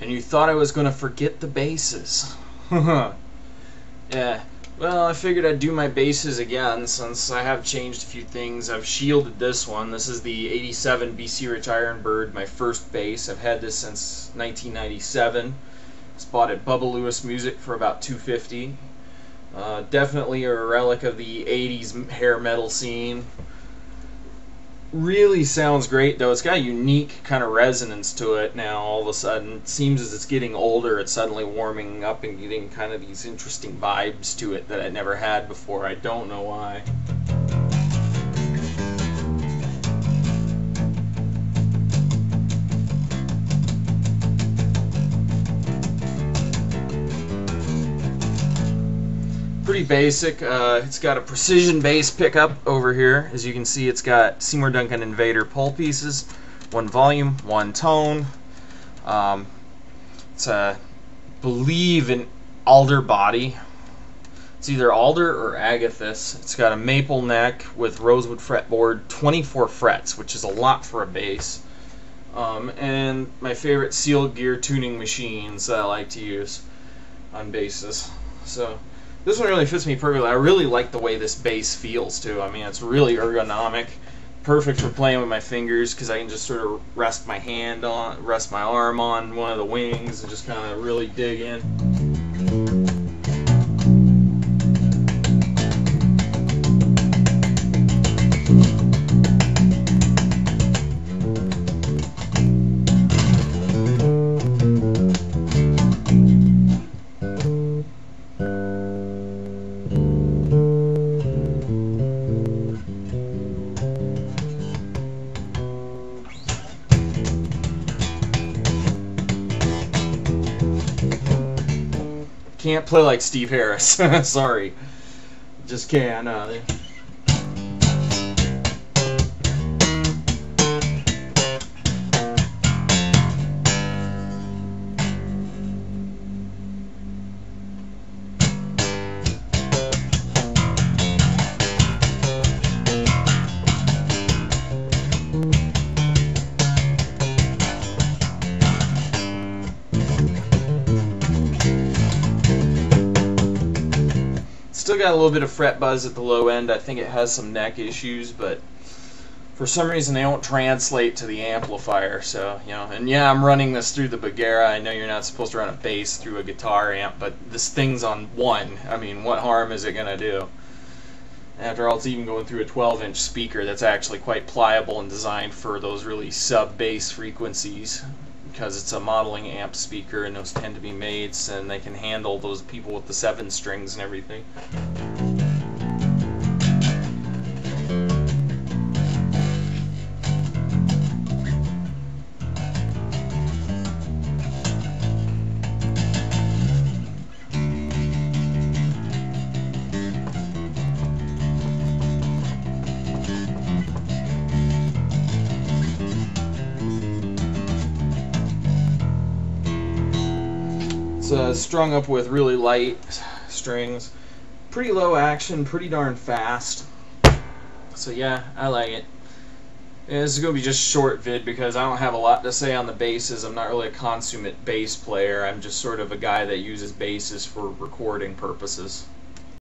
and you thought I was going to forget the basses. yeah, well, I figured I'd do my basses again since I have changed a few things. I've shielded this one. This is the 87 BC Rich Ironbird, my first bass. I've had this since 1997. It's bought at Bubba Lewis Music for about 250 uh, definitely a relic of the 80s hair metal scene really sounds great though. It's got a unique kind of resonance to it now. All of a sudden, it seems as it's getting older, it's suddenly warming up and getting kind of these interesting vibes to it that I never had before. I don't know why. Pretty basic. Uh, it's got a precision bass pickup over here. As you can see, it's got Seymour Duncan Invader pole pieces, one volume, one tone. Um, it's a, believe an alder body. It's either alder or agathis. It's got a maple neck with rosewood fretboard, 24 frets, which is a lot for a bass. Um, and my favorite seal gear tuning machines that I like to use on basses. So this one really fits me perfectly. I really like the way this bass feels too. I mean, it's really ergonomic, perfect for playing with my fingers because I can just sort of rest my hand on, rest my arm on one of the wings and just kind of really dig in. Can't play like Steve Harris. Sorry. Just can't. Uh, Still got a little bit of fret buzz at the low end. I think it has some neck issues, but for some reason they don't translate to the amplifier. So, you know, and yeah, I'm running this through the Bagheera. I know you're not supposed to run a bass through a guitar amp, but this thing's on one. I mean, what harm is it going to do? After all, it's even going through a 12 inch speaker that's actually quite pliable and designed for those really sub bass frequencies because it's a modeling amp speaker and those tend to be mates and they can handle those people with the seven strings and everything. It's uh, strung up with really light strings. Pretty low action, pretty darn fast. So yeah, I like it. And this is going to be just short vid because I don't have a lot to say on the basses. I'm not really a consummate bass player. I'm just sort of a guy that uses basses for recording purposes.